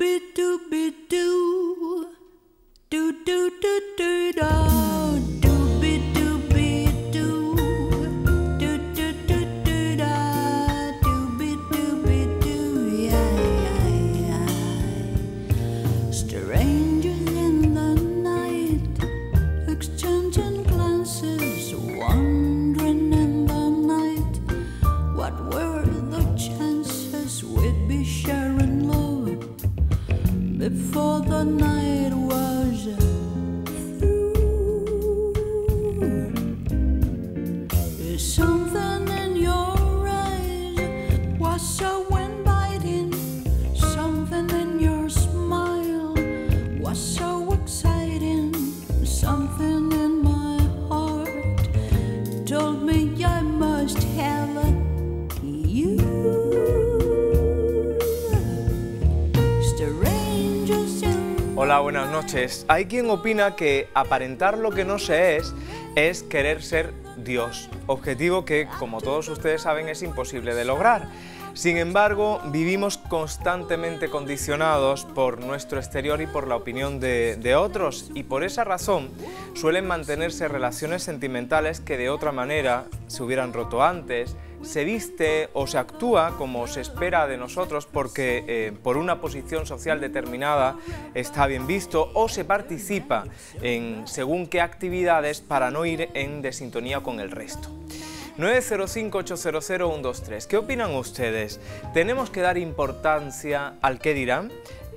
buenas Hay quien opina que aparentar lo que no se es es querer ser Dios, objetivo que, como todos ustedes saben, es imposible de lograr. Sin embargo, vivimos constantemente condicionados por nuestro exterior y por la opinión de, otros y por esa razón suelen mantenerse relaciones sentimentales que de otra manera se hubieran roto antes, se viste o se actúa como se espera de nosotros porque eh, por una posición social determinada está bien visto o se participa en según qué actividades para no ir en desintonía con el resto. 905-800-123. ¿Qué opinan ustedes? ¿Tenemos que dar importancia al qué dirán?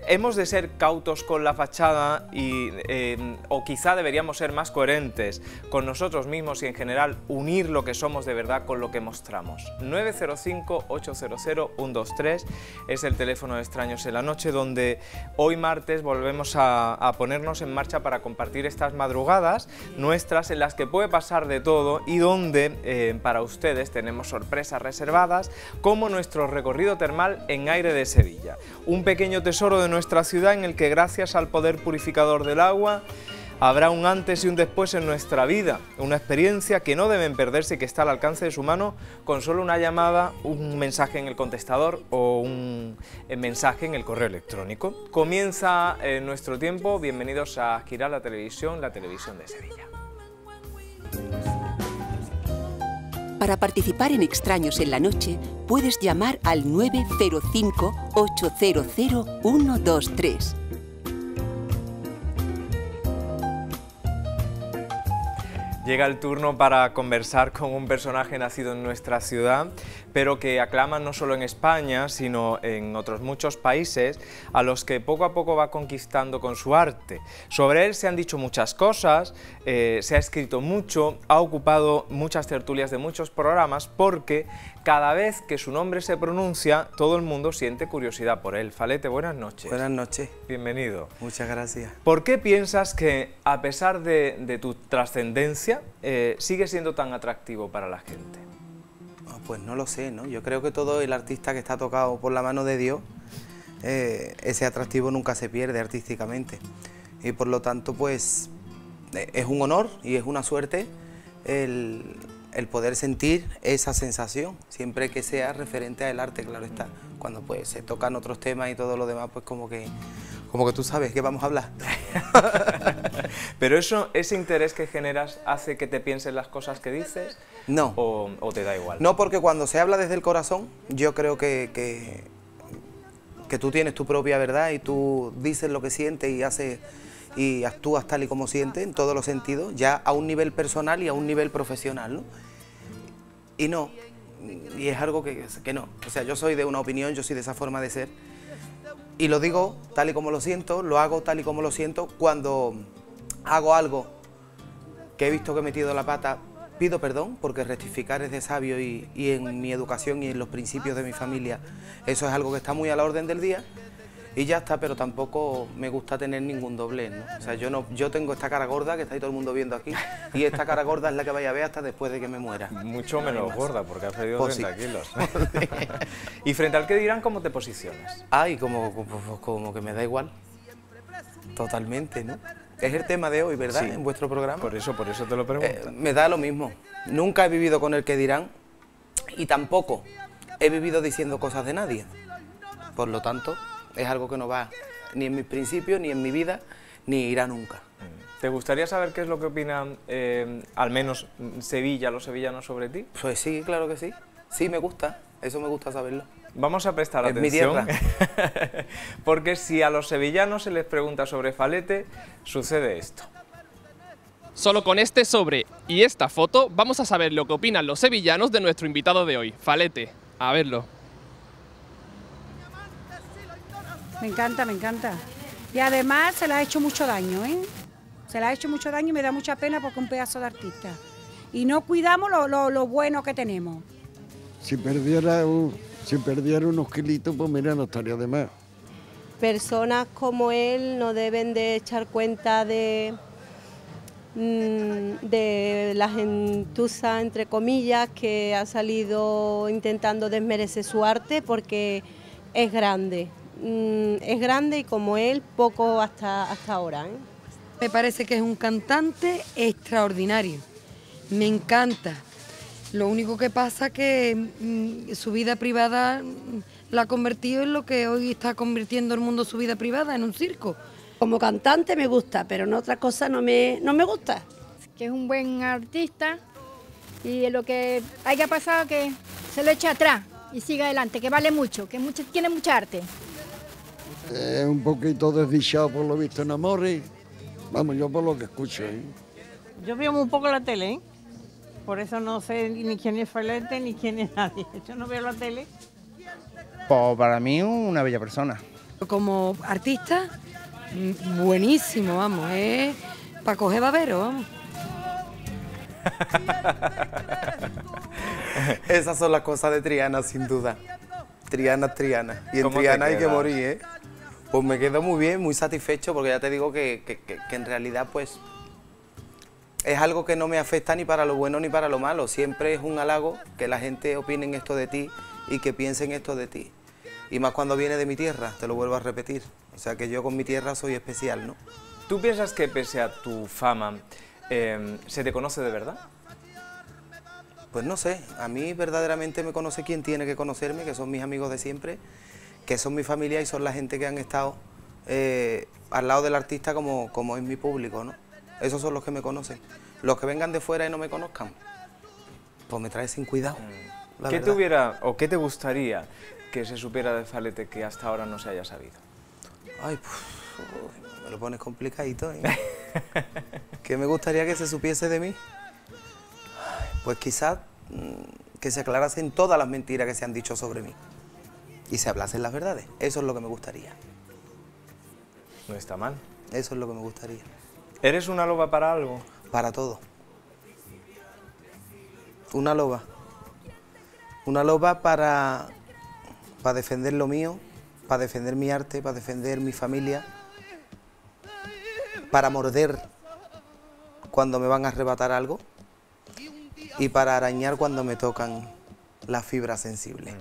Hemos de ser cautos con la fachada y, eh, o quizá deberíamos ser más coherentes con nosotros mismos y en general unir lo que somos de verdad con lo que mostramos. 905-800-123 es el teléfono de Extraños en la Noche donde hoy martes volvemos a, ponernos en marcha para compartir estas madrugadas nuestras en las que puede pasar de todo y donde eh, para ustedes tenemos sorpresas reservadas como nuestro recorrido termal en aire de Sevilla. Un pequeño tesoro de nuestra ciudad en el que gracias al poder purificador del agua habrá un antes y un después en nuestra vida, una experiencia que no deben perderse y que está al alcance de su mano con solo una llamada, un mensaje en el contestador o un eh, mensaje en el correo electrónico. Comienza eh, nuestro tiempo, bienvenidos a Girar la Televisión, la televisión de Sevilla. Para participar en Extraños en la Noche, puedes llamar al 905-800-123. Llega el turno para conversar con un personaje nacido en nuestra ciudad, pero que aclama no solo en España, sino en otros muchos países, a los que poco a poco va conquistando con su arte. Sobre él se han dicho muchas cosas, eh, se ha escrito mucho, ha ocupado muchas tertulias de muchos programas, porque cada vez que su nombre se pronuncia, todo el mundo siente curiosidad por él. Falete, buenas noches. Buenas noches. Bienvenido. Muchas gracias. ¿Por qué piensas que, a pesar de, tu trascendencia, eh, sigue siendo tan atractivo para la gente? Pues no lo sé, ¿no? Yo creo que todo el artista que está tocado por la mano de Dios, eh, ese atractivo nunca se pierde artísticamente. Y por lo tanto, pues eh, es un honor y es una suerte el, el poder sentir esa sensación, siempre que sea referente al arte, claro está. Cuando pues se tocan otros temas y todo lo demás, pues como que, como que tú sabes que vamos a hablar. Pero eso, ese interés que generas hace que te pienses las cosas que dices. No. O, te da igual. No, porque cuando se habla desde el corazón, yo creo que, que, que tú tienes tu propia verdad y tú dices lo que sientes y haces y actúas tal y como sientes en todos los sentidos, ya a un nivel personal y a un nivel profesional, ¿no? Y no, y es algo que, que no, o sea, yo soy de una opinión, yo soy de esa forma de ser, y lo digo tal y como lo siento, lo hago tal y como lo siento, cuando hago algo que he visto que he metido la pata, pido perdón, porque rectificar es de sabio y, y en mi educación y en los principios de mi familia, eso es algo que está muy a la orden del día, y ya está, pero tampoco me gusta tener ningún doble, ¿no? O sea, yo no, yo tengo esta cara gorda que está ahí todo el mundo viendo aquí, y esta cara gorda es la que vaya a ver hasta después de que me muera. Mucho menos gorda, porque has perdido 30 pues kilos. y frente al que dirán, ¿cómo te posicionas? Ay, como, como, que me da igual. Totalmente, ¿no? Es el tema de hoy, ¿verdad? En vuestro programa. Por eso, por eso te lo pregunto. Eh, me da lo mismo. Nunca he vivido con el que dirán y tampoco he vivido diciendo cosas de nadie. Por lo tanto, es algo que no va ni en mis principios, ni en mi vida, ni irá nunca. ¿Te gustaría saber qué es lo que opinan, eh, al menos Sevilla, los sevillanos sobre ti? Pues sí, claro que sí. Sí, me gusta, eso me gusta saberlo. Vamos a prestar Es mi atención, porque si a los sevillanos se les pregunta sobre Falete, sucede esto. Solo con este sobre y esta foto vamos a saber lo que opinan los sevillanos de nuestro invitado de hoy, Falete. A verlo. Me encanta, me encanta. Y además se le ha hecho mucho daño, ¿eh? Se le ha hecho mucho daño y me da mucha pena porque es un pedazo de artista. Y no cuidamos lo, lo- lo bueno que tenemos. Si perdiera, un- si perdiera unos kilitos, pues mira, no estaría de más. personas como él no deben de echar cuenta de, mm, de la gentuza, entre comillas, que ha salido intentando desmerecer su arte porque es grande. Mm, es grande y como él, poco hasta, hasta ahora. ¿eh? Me parece que es un cantante extraordinario. Me encanta. Lo único que pasa que mm, su vida privada mm, la ha convertido en lo que hoy está convirtiendo el mundo su vida privada, en un circo. Como cantante me gusta, pero en otra cosa no me, no me gusta. que es un buen artista y lo que haya pasado que se lo eche atrás y siga adelante, que vale mucho, que mucho, tiene mucha arte. Es un poquito desdichado por lo visto en Amores. Vamos, yo por lo que escucho. ¿eh? Yo veo muy poco la tele, ¿eh? por eso no sé ni quién es Falete ni quién es nadie. Yo no veo la tele. Pues para mí una bella persona. Como artista, mm, buenísimo, vamos, es para coger babero, vamos. Esas son las cosas de Triana, sin duda. Triana es Triana. Y en ¿Cómo te Triana hay que morir, ¿eh? Pues me quedo muy bien, muy satisfecho, porque ya te digo que, que- que- que en realidad, pues, es algo que no me afecta ni para lo bueno ni para lo malo. Siempre es un halago que la gente opine en esto de ti y que piensen esto de ti. Y más cuando viene de mi tierra, te lo vuelvo a repetir. O sea que yo con mi tierra soy especial, ¿no? ¿Tú piensas que pese a tu fama, eh, se te conoce de verdad? Pues no sé, a mí verdaderamente me conoce quien tiene que conocerme, que son mis amigos de siempre, que son mi familia y son la gente que han estado eh, al lado del artista como, como es mi público, ¿no? Esos son los que me conocen. Los que vengan de fuera y no me conozcan, pues me trae sin cuidado. la ¿Qué te hubiera o qué te gustaría que se supiera de Falete que hasta ahora no se haya sabido? Ay, uy, me lo pones complicadito, ¿eh? ¿Qué me gustaría que se supiese de mí? Pues quizás mm, que se aclarasen todas las mentiras que se han dicho sobre mí y se hablasen las verdades. Eso es lo que me gustaría. No está mal. Eso es lo que me gustaría. ¿Eres una loba para algo? Para todo. Una loba. Una loba para, para defender lo mío, para defender mi arte, para defender mi familia, para morder cuando me van a arrebatar algo y para arañar cuando me tocan las fibras sensibles.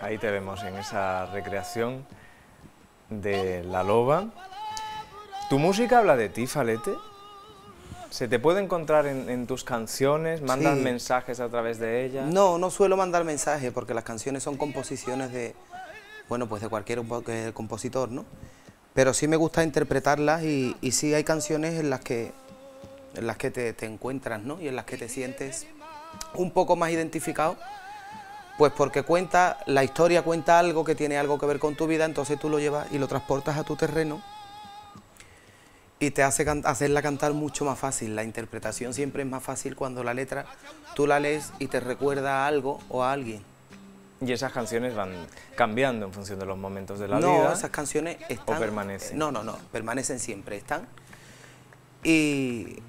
Ahí te vemos en esa recreación de la loba. ¿Tu música habla de ti, Falete? ¿Se te puede encontrar en, en tus canciones? ¿Mandas Sí. mensajes a través de ellas? No, no suelo mandar mensajes porque las canciones son composiciones de, bueno, pues de cualquier compositor, ¿no? Pero sí me gusta interpretarlas y, y sí hay canciones en las que, en las que te, te encuentras, ¿no? Y en las que te sientes un poco más identificado, pues porque cuenta, la historia cuenta algo que tiene algo que ver con tu vida, entonces tú lo llevas y lo transportas a tu terreno y te hace can- hacerla cantar mucho más fácil. La interpretación siempre es más fácil cuando la letra tú la lees y te recuerda a algo o a alguien. Y esas canciones van cambiando en función de los momentos de la no, vida. esas canciones están... ¿O permanecen? No, no, no, permanecen siempre, están. Y...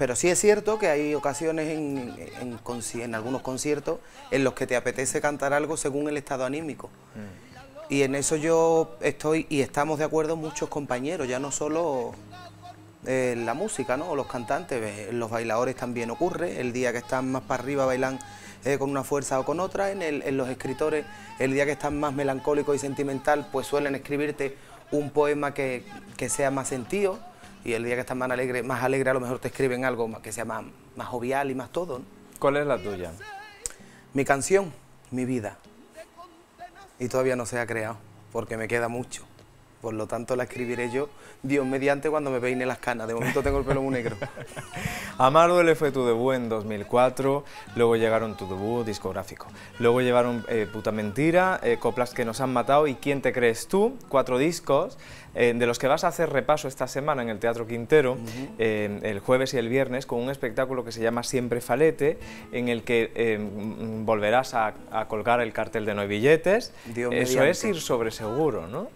Pero sí es cierto que hay ocasiones en, en en algunos conciertos en los que te apetece cantar algo según el estado anímico. Mm. Y en eso yo estoy y estamos de acuerdo muchos compañeros, ya no solo eh, la música, ¿no? O los cantantes, eh, los bailadores también ocurre, el día que están más para arriba bailan eh, con una fuerza o con otra, en, el- en los escritores, el día que están más melancólico y sentimental, pues suelen escribirte un poema que, que sea más sentido, y el día que están más alegre, más alegre a lo mejor te escriben algo que sea más, más jovial y más todo. ¿no? ¿Cuál es la tuya? Mi canción, mi vida. Y todavía no se ha creado. porque me queda mucho. Por lo tanto, la escribiré yo, Dios mediante, cuando me peine las canas. De momento tengo el pelo muy negro. Amar duele fue tu debut en 2004, luego llegaron tu debut discográfico. Luego llevaron eh, Puta Mentira, eh, Coplas que nos han matado y ¿Quién te crees tú? Cuatro discos, eh, de los que vas a hacer repaso esta semana en el Teatro Quintero, eh, el jueves y el viernes, con un espectáculo que se llama Siempre Falete, en el que eh, volverás a, a colgar el cartel de No hay billetes. Dios Eso mediante. es ir sobre seguro, ¿no?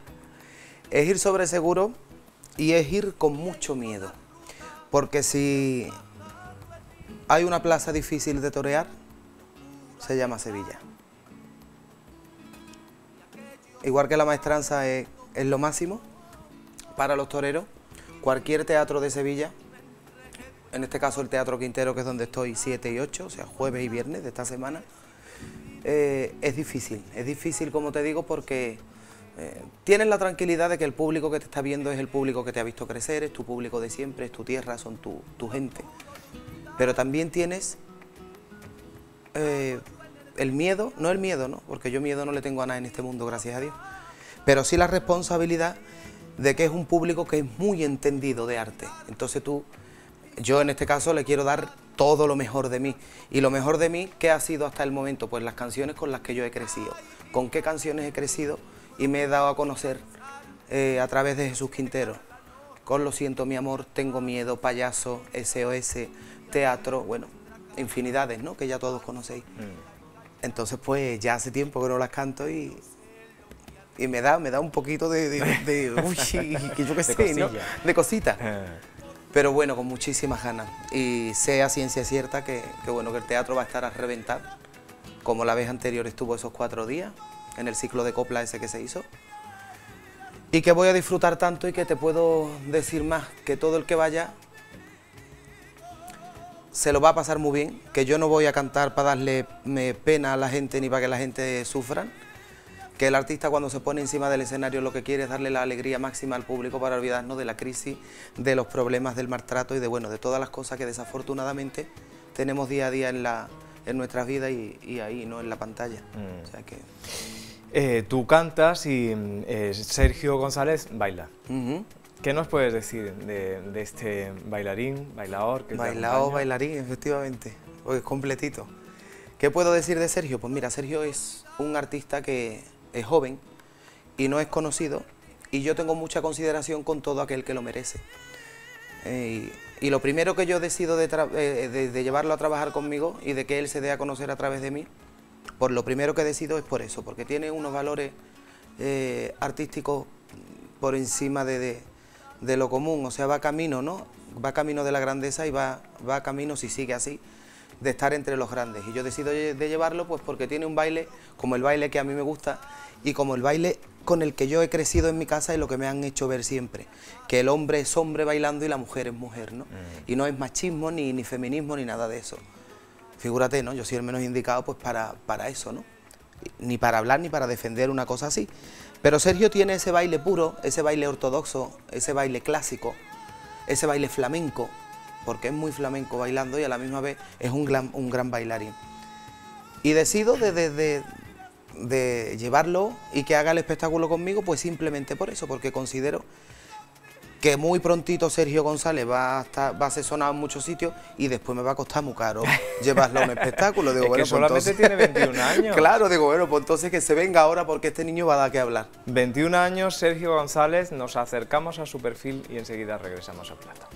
Es ir sobre seguro y es ir con mucho miedo. Porque si hay una plaza difícil de torear, se llama Sevilla. Igual que la maestranza es, es lo máximo para los toreros, cualquier teatro de Sevilla, en este caso el Teatro Quintero, que es donde estoy 7 y 8, o sea, jueves y viernes de esta semana, eh, es difícil. Es difícil, como te digo, porque eh, tienes la tranquilidad de que el público que te está viendo es el público que te ha visto crecer, es tu público de siempre, es tu tierra, son tu, tu gente. Pero también tienes eh, el miedo, no el miedo, ¿no? porque yo miedo no le tengo a nada en este mundo, gracias a Dios, pero sí la responsabilidad de que es un público que es muy entendido de arte. Entonces tú, yo en este caso le quiero dar todo lo mejor de mí. Y lo mejor de mí, ¿qué ha sido hasta el momento? Pues las canciones con las que yo he crecido. ¿Con qué canciones he crecido? Y me he dado a conocer eh, a través de Jesús Quintero. Con Lo siento mi amor, Tengo miedo, Payaso, SOS, Teatro, bueno, infinidades, ¿no? Que ya todos conocéis. Entonces, pues ya hace tiempo que no las canto y, y me da, me da un poquito de, de, de- uy, que yo qué De sé, ¿no? De cosita. Eh. Pero bueno, con muchísimas ganas. Y sé a ciencia cierta que, que, bueno, que el teatro va a estar a reventar, como la vez anterior estuvo esos cuatro días, en el ciclo de copla ese que se hizo. Y que voy a disfrutar tanto y que te puedo decir más, que todo el que vaya se lo va a pasar muy bien, que yo no voy a cantar para darle pena a la gente ni para que la gente sufra, que el artista cuando se pone encima del escenario lo que quiere es darle la alegría máxima al público para olvidarnos de la crisis, de los problemas del maltrato y de bueno, de todas las cosas que desafortunadamente tenemos día a día en, la, en nuestras vidas y, y ahí, no en la pantalla. Mm. O sea que, Eh, tú cantas y mm, eh, Sergio González baila. ¿Qué nos puedes decir de, de este bailarín, bailador? Que acompaña? bailarín, efectivamente. Pues completito. ¿Qué puedo decir de Sergio? Pues mira, Sergio es un artista que es joven y no es conocido y yo tengo mucha consideración con todo aquel que lo merece. Eh, y, lo primero que yo decido de- de llevarlo a trabajar conmigo y de que él se dé a conocer a través de mí, por lo primero que decido es por eso, porque tiene unos valores eh, artísticos por encima de, de- de lo común, o sea, va camino, ¿no? Va camino de la grandeza y va, va camino, si sigue así, de estar entre los grandes. Y yo decido de llevarlo pues porque tiene un baile como el baile que a mí me gusta y como el baile con el que yo he crecido en mi casa y lo que me han hecho ver siempre, que el hombre es hombre bailando y la mujer es mujer, ¿no? Y no es machismo ni, ni feminismo ni nada de eso. Figúrate, ¿no? Yo soy el menos indicado pues para, para eso, ¿no? Ni para hablar ni para defender una cosa así. Pero Sergio tiene ese baile puro, ese baile ortodoxo, ese baile clásico, ese baile flamenco, porque es muy flamenco bailando y a la misma vez es un gran, un gran bailarín. Y decido de, de- de- de llevarlo y que haga el espectáculo conmigo, pues simplemente por eso, porque considero que muy prontito Sergio González va a, estar, va a ser sonado en muchos sitios y después me va a costar muy caro llevarlo a un espectáculo. Digo, Es que bueno, pues solamente entonces- tiene 21 años. claro, digo, bueno, pues entonces que se venga ahora porque este niño va a dar que hablar. 21 años, Sergio González, nos acercamos a su perfil y enseguida regresamos al plato.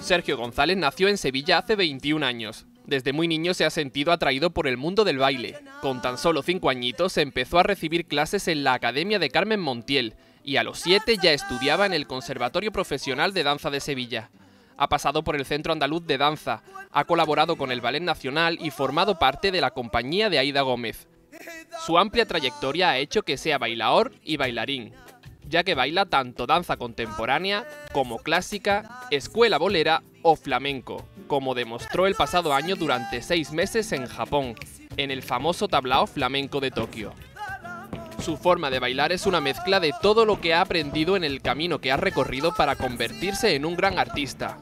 Sergio González nació en Sevilla hace 21 años. Desde muy niño se ha sentido atraído por el mundo del baile. Con tan solo 5 añitos empezó a recibir clases en la Academia de Carmen Montiel y a los 7 ya estudiaba en el Conservatorio Profesional de Danza de Sevilla. Ha pasado por el Centro Andaluz de Danza, ha colaborado con el Ballet Nacional y formado parte de la compañía de Aida Gómez. Su amplia trayectoria ha hecho que sea bailaor y bailarín, ya que baila tanto danza contemporánea como clásica, escuela bolera o flamenco, como demostró el pasado año durante seis meses en Japón, en el famoso tablao flamenco de Tokio. Su forma de bailar es una mezcla de todo lo que ha aprendido en el camino que ha recorrido para convertirse en un gran artista.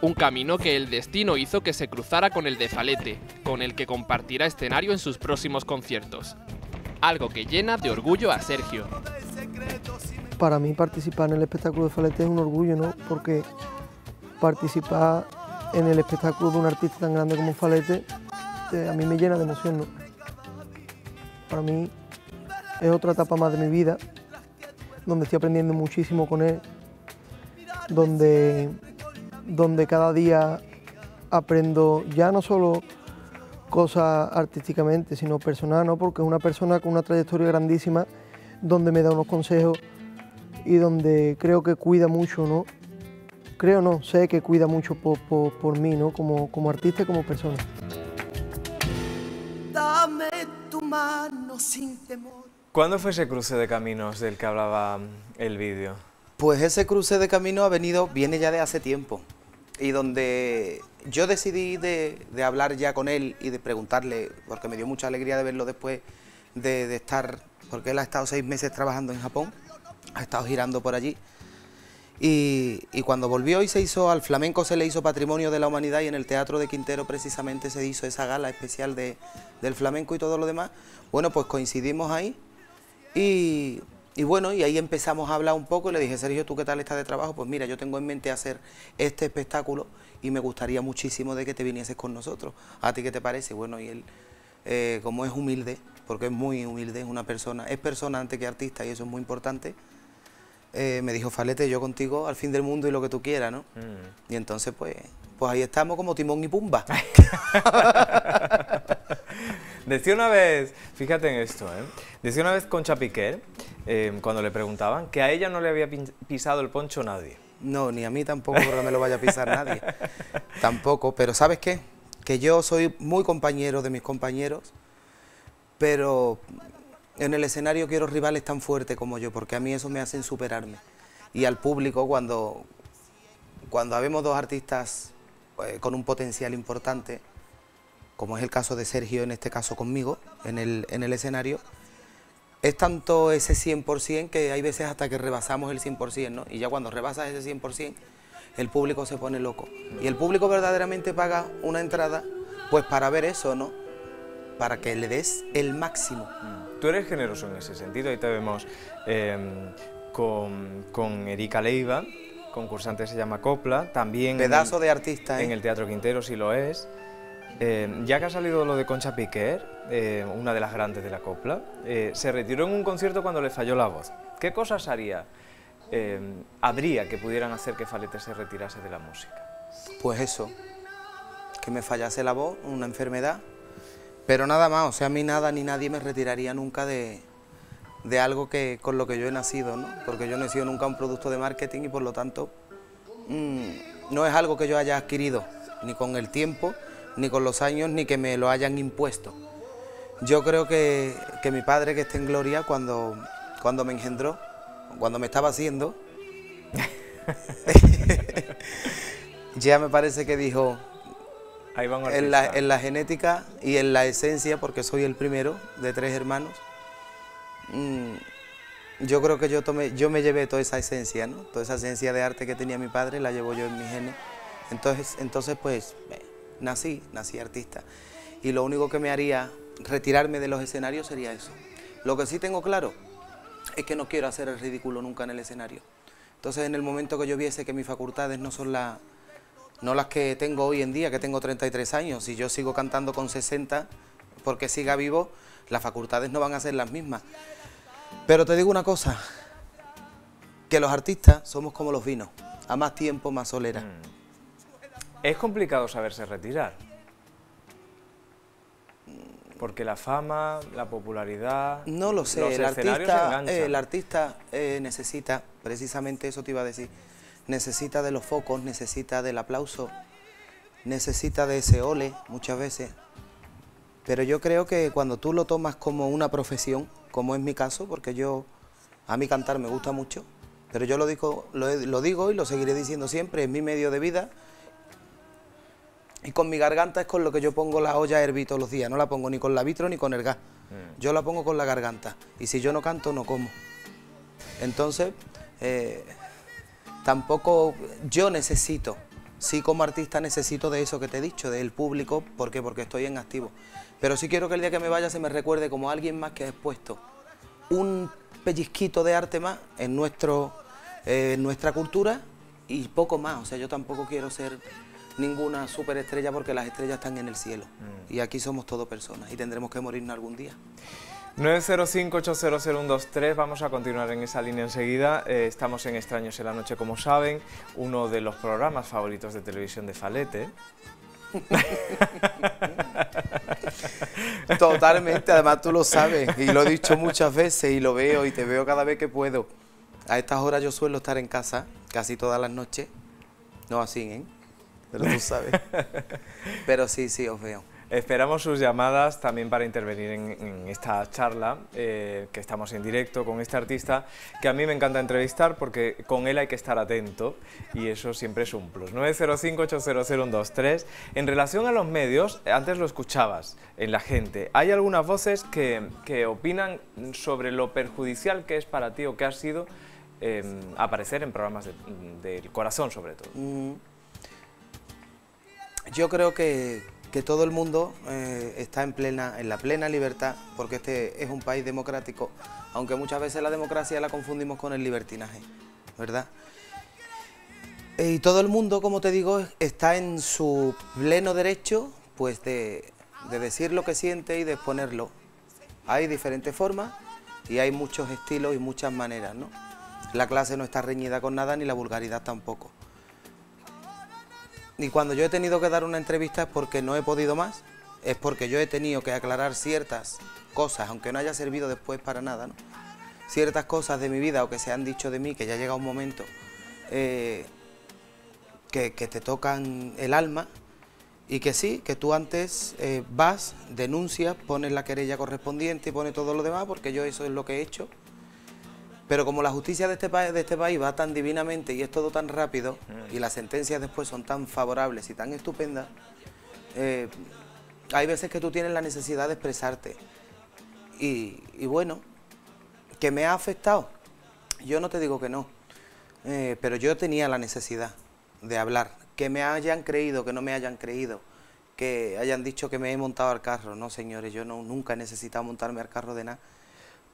Un camino que el destino hizo que se cruzara con el de Falete, con el que compartirá escenario en sus próximos conciertos. algo que llena de orgullo a Sergio. Para mí participar en el espectáculo de Falete es un orgullo, ¿no? Porque participar en el espectáculo de un artista tan grande como Falete eh, a mí me llena de emoción, ¿no? Para mí es otra etapa más de mi vida, donde estoy aprendiendo muchísimo con él, donde, donde cada día aprendo ya no solo cosas artísticamente, sino personal, ¿no? porque es una persona con una trayectoria grandísima, donde me da unos consejos y donde creo que cuida mucho, ¿no? Creo no, sé que cuida mucho por, mí, ¿no? Como, como artista y como persona. Dame tu mano sin temor. ¿Cuándo fue ese cruce de caminos del que hablaba mm, el vídeo? Pues ese cruce de camino ha venido, viene ya de hace tiempo. Y donde yo decidí de, hablar ya con él y de preguntarle, porque me dio mucha alegría de verlo después de, estar, porque él ha estado seis meses trabajando en Japón, ha estado girando por allí. Y, cuando volvió y se hizo al flamenco se le hizo patrimonio de la humanidad y en el Teatro de Quintero precisamente se hizo esa gala especial de, del flamenco y todo lo demás, bueno pues coincidimos ahí y, y, bueno, y ahí empezamos a hablar un poco y le dije, Sergio, ¿tú qué tal estás de trabajo? Pues mira, yo tengo en mente hacer este espectáculo y me gustaría muchísimo de que te vinieses con nosotros. ¿A ti qué te parece? Bueno, y él, eh, como es humilde, porque es muy humilde, es una persona, es persona antes que artista y eso es muy importante, eh, me dijo, Falete, yo contigo al fin del mundo y lo que tú quieras, ¿no? Mm. Y entonces, pues, pues ahí estamos como Timón y Pumba. Decía una vez, fíjate en esto, ¿eh? decía una vez Concha Piquer, eh, cuando le preguntaban, que a ella no le había pisado el poncho nadie. No, ni a mí tampoco porque me lo vaya a pisar nadie. tampoco, pero ¿sabes qué? Que yo soy muy compañero de mis compañeros, pero en el escenario quiero rivales tan fuertes como yo, porque a mí eso me hacen superarme. Y al público, cuando, cuando habemos dos artistas eh, con un potencial importante, como es el caso de Sergio, en este caso conmigo, en el, en el escenario, es tanto ese 100% que hay veces hasta que rebasamos el 100%, ¿no? Y ya cuando rebasas ese 100%, el público se pone loco. Y el público verdaderamente paga una entrada, pues para ver eso, ¿no? Para que le des el máximo. Tú eres generoso en ese sentido, ahí te vemos eh, con, con Erika Leiva, concursante se llama Copla, también... Pedazo de artista, ¿eh? En el Teatro Quintero, si lo es. Eh, ya que ha salido lo de Concha Piquer, eh, una de las grandes de la copla, eh, se retiró en un concierto cuando le falló la voz. ¿Qué cosas haría, habría que pudieran hacer que Falete se retirase de la música? Pues eso, que me fallase la voz, una enfermedad, pero nada más, o sea, a mí nada ni nadie me retiraría nunca de, de algo que con lo que yo he nacido, ¿no? Porque yo no he sido nunca un producto de marketing y por lo tanto mmm, no es algo que yo haya adquirido, ni con el tiempo, ni con los años, ni que me lo hayan impuesto. Yo creo que, que mi padre, que está en gloria, cuando, cuando me engendró, cuando me estaba haciendo, ya me parece que dijo, en la, en la, genética y en la esencia, porque soy el primero de tres hermanos, mmm, yo creo que yo, tomé, yo me llevé toda esa esencia, ¿no? toda esa esencia de arte que tenía mi padre, la llevo yo en mi genes. Entonces, entonces pues nací, nací artista. Y lo único que me haría retirarme de los escenarios sería eso. Lo que sí tengo claro es que no quiero hacer el ridículo nunca en el escenario. Entonces, en el momento que yo viese que mis facultades no son las no las que tengo hoy en día, que tengo 33 años, si yo sigo cantando con 60 porque siga vivo, las facultades no van a ser las mismas. Pero te digo una cosa, que los artistas somos como los vinos, a más tiempo, más solera. Mm. ¿Es complicado saberse retirar? Porque la fama, la popularidad... No lo sé, el artista, eh, el artista eh, necesita, precisamente eso te iba a decir, necesita de los focos, necesita del aplauso, necesita de ese ole muchas veces. Pero yo creo que cuando tú lo tomas como una profesión, como es mi caso, porque yo, a mí cantar me gusta mucho, pero yo lo digo, lo, lo digo y lo seguiré diciendo siempre, es mi medio de vida, y con mi garganta es con lo que yo pongo la olla a hervir todos los días. No la pongo ni con la vitro ni con el gas. Mm. Yo la pongo con la garganta. Y si yo no canto, no como. Entonces, eh, tampoco yo necesito sí como artista necesito de eso que te he dicho, del público, ¿por qué? Porque estoy en activo. Pero sí quiero que el día que me vaya se me recuerde como alguien más que ha expuesto un pellizquito de arte más en, nuestro, eh, en nuestra cultura y poco más. O sea, yo tampoco quiero ser ninguna superestrella porque las estrellas están en el cielo. Mm. Y aquí somos todo personas y tendremos que morirnos algún día. 905-800-123, vamos a continuar en esa línea enseguida. Eh, estamos en Extraños en la Noche, como saben, uno de los programas favoritos de televisión de Falete. Totalmente, además tú lo sabes y lo he dicho muchas veces y lo veo y te veo cada vez que puedo. A estas horas yo suelo estar en casa casi todas las noches, no así, ¿eh? Pero tú sabes. Pero sí, sí, os veo. Esperamos sus llamadas también para intervenir en, en esta charla eh, que estamos en directo con este artista que a mí me encanta entrevistar porque con él hay que estar atento y eso siempre es un plus. 905-800-123. En relación a los medios, antes lo escuchabas en la gente, ¿hay algunas voces que, que opinan sobre lo perjudicial que es para ti o que ha sido eh, aparecer en programas de- del corazón sobre todo? Mm. Yo creo que, que todo el mundo eh, está en, plena, en la plena libertad, porque este es un país democrático, aunque muchas veces la democracia la confundimos con el libertinaje, ¿verdad? Eh, Y todo el mundo, como te digo, está en su pleno derecho pues de, de decir lo que siente y de exponerlo. Hay diferentes formas y hay muchos estilos y muchas maneras, ¿no? La clase no está reñida con nada ni la vulgaridad tampoco. Y cuando yo he tenido que dar una entrevista es porque no he podido más, es porque yo he tenido que aclarar ciertas cosas, aunque no haya servido después para nada, ¿no? Ciertas cosas de mi vida o que se han dicho de mí, que ya llega un momento eh, que, te tocan el alma y que sí, que tú antes eh, vas, denuncias, pones la querella correspondiente y pones todo lo demás, porque yo eso es lo que he hecho. Pero como la justicia de este, país, de este país va tan divinamente y es todo tan rápido, y las sentencias después son tan favorables y tan estupendas, eh, hay veces que tú tienes la necesidad de expresarte. Y, y bueno, que me ha afectado, yo no te digo que no, eh, pero yo tenía la necesidad de hablar. Que me hayan creído, que no me hayan creído, que hayan dicho que me he montado al carro. No, señores, yo no, nunca he necesitado montarme al carro de nada,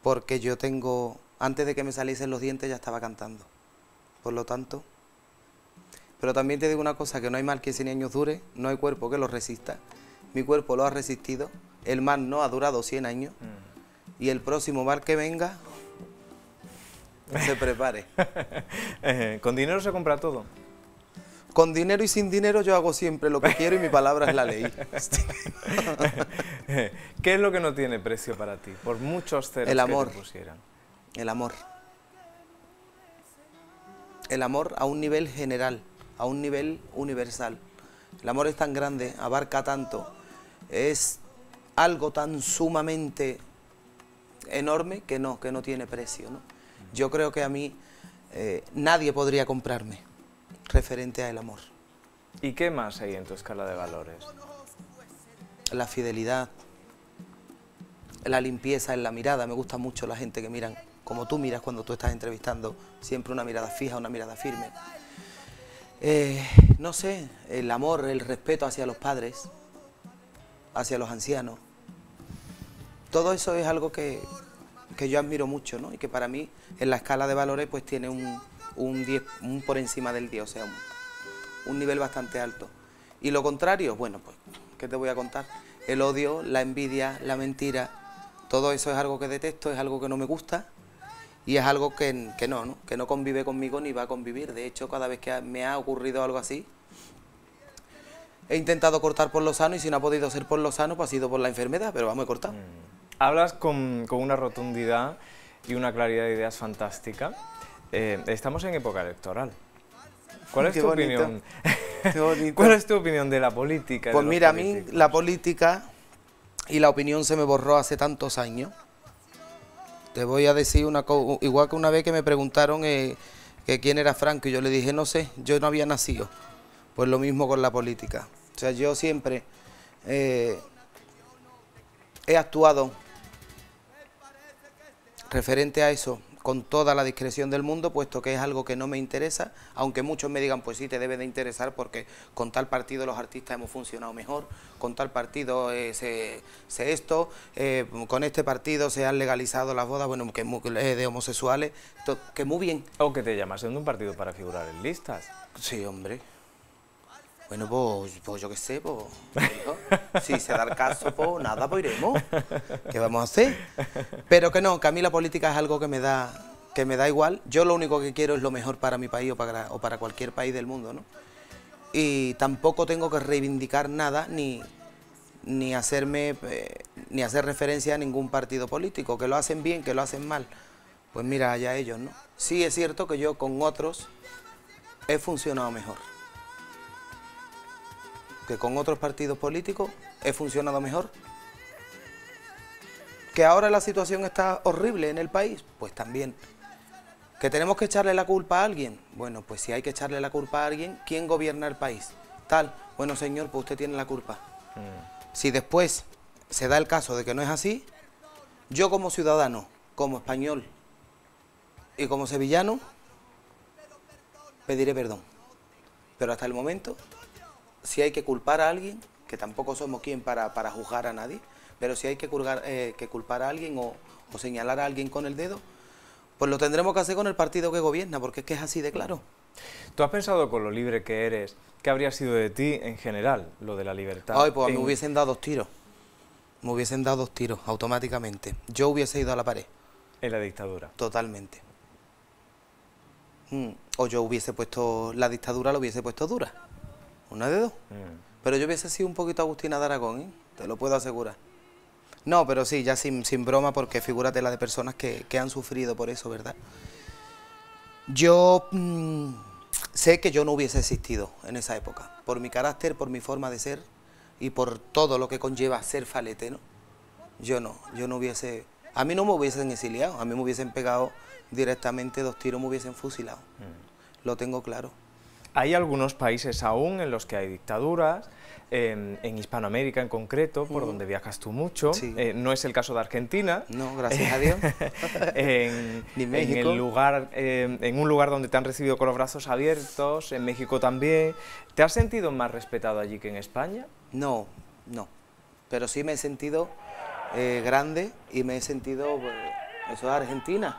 porque yo tengo, antes de que me saliesen los dientes ya estaba cantando. Por lo tanto, pero también te digo una cosa, que no hay mal que 100 años dure, no hay cuerpo que lo resista. Mi cuerpo lo ha resistido, el mal no ha durado 100 años, y el próximo mal que venga, se prepare. Eh, ¿Con dinero se compra todo? Con dinero y sin dinero yo hago siempre lo que quiero y mi palabra es la ley. ¿Qué es lo que no tiene precio para ti? Por muchos ceros El que amor. te pusieran. El amor. El amor a un nivel general, a un nivel universal. El amor es tan grande, abarca tanto, es algo tan sumamente enorme que no, que no tiene precio. ¿no? Yo creo que a mí eh, nadie podría comprarme referente al amor. ¿Y qué más hay en tu escala de valores? La fidelidad, la limpieza en la mirada. Me gusta mucho la gente que miran como tú miras cuando tú estás entrevistando, siempre una mirada fija, una mirada firme. Eh, no sé, el amor, el respeto hacia los padres, hacia los ancianos. Todo eso es algo que, que yo admiro mucho, ¿no? Y que para mí, en la escala de valores, pues tiene un, un 10, un por encima del 10, o sea, un, un nivel bastante alto. Y lo contrario, bueno, pues, ¿qué te voy a contar? El odio, la envidia, la mentira, todo eso es algo que detesto, es algo que no me gusta y es algo que, que no, ¿no? que no convive conmigo ni va a convivir. De hecho, cada vez que me ha ocurrido algo así, he intentado cortar por lo sano y si no ha podido ser por lo sano, pues ha sido por la enfermedad, pero vamos, he cortado. Hablas con, con una rotundidad y una claridad de ideas fantástica. Eh, estamos en época electoral. ¿Cuál es Qué tu bonito. opinión? Qué. ¿Cuál es tu opinión de la política? Pues mira, a mí la política y la opinión se me borró hace tantos años. Te voy a decir una cosa, igual que una vez que me preguntaron eh, que quién era Franco y yo le dije, no sé, yo no había nacido. Pues lo mismo con la política. O sea, yo siempre eh, he actuado referente a eso con toda la discreción del mundo, puesto que es algo que no me interesa, aunque muchos me digan, pues sí, te debe de interesar porque con tal partido los artistas hemos funcionado mejor, con tal partido eh, se, se, esto, eh, con este partido se han legalizado las bodas, bueno, que eh, de homosexuales, que muy bien. O que te llamasen de un partido para figurar en listas. Sí, hombre. Bueno, pues, pues yo qué sé, pues, si se da el caso, pues nada, pues iremos. ¿Qué vamos a hacer? Pero que no, que a mí la política es algo que me da, que me da igual. Yo lo único que quiero es lo mejor para mi país o para, o para cualquier país del mundo, ¿no? Y tampoco tengo que reivindicar nada ni, ni hacerme eh, ni hacer referencia a ningún partido político, que lo hacen bien, que lo hacen mal. Pues mira, allá ellos, ¿no? Sí es cierto que yo con otros he funcionado mejor que con otros partidos políticos he funcionado mejor. Que ahora la situación está horrible en el país, pues también. Que tenemos que echarle la culpa a alguien, bueno, pues si hay que echarle la culpa a alguien, ¿quién gobierna el país? Tal, bueno señor, pues usted tiene la culpa. Mm. Si después se da el caso de que no es así, yo como ciudadano, como español y como sevillano, pediré perdón. Pero hasta el momento si hay que culpar a alguien, que tampoco somos quien para, para juzgar a nadie, pero si hay que, eh, que culpar a alguien o, señalar a alguien con el dedo, pues lo tendremos que hacer con el partido que gobierna, porque es que es así de claro. ¿Tú has pensado con lo libre que eres, qué habría sido de ti en general, lo de la libertad? Ay, pues me hubiesen dado dos tiros. Me hubiesen dado dos tiros automáticamente. Yo hubiese ido a la pared. En la dictadura. Totalmente. Mm, o yo hubiese puesto, la dictadura lo hubiese puesto dura. Una de dos. Mm. Pero yo hubiese sido un poquito Agustina de Aragón, ¿eh? te lo puedo asegurar. No, pero sí, ya sin, broma, porque figúrate la de personas que, han sufrido por eso, ¿verdad? Yo mm, sé que yo no hubiese existido en esa época, por mi carácter, por mi forma de ser y por todo lo que conlleva ser falete, ¿no? Yo no, yo no hubiese... A mí no me hubiesen exiliado, a mí me hubiesen pegado directamente dos tiros, me hubiesen fusilado. Mm. Lo tengo claro. Hay algunos países aún en los que hay dictaduras, en, Hispanoamérica en concreto, por donde viajas tú mucho. Eh, no es el caso de Argentina. No, gracias a Dios. en, el lugar, eh, en un lugar donde te han recibido con los brazos abiertos, en México también. ¿Te has sentido más respetado allí que en España? No, no. Pero sí me he sentido eh, grande y me he sentido... Pues, eso es Argentina.